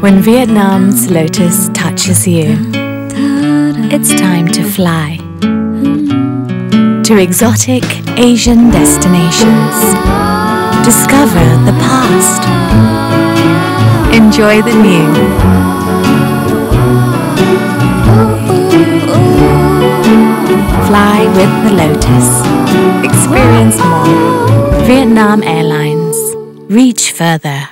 When Vietnam's lotus touches you, it's time to fly to exotic Asian destinations. Discover the past. Enjoy the new. Fly with the Lotus. Experience more. Vietnam Airlines. Reach further.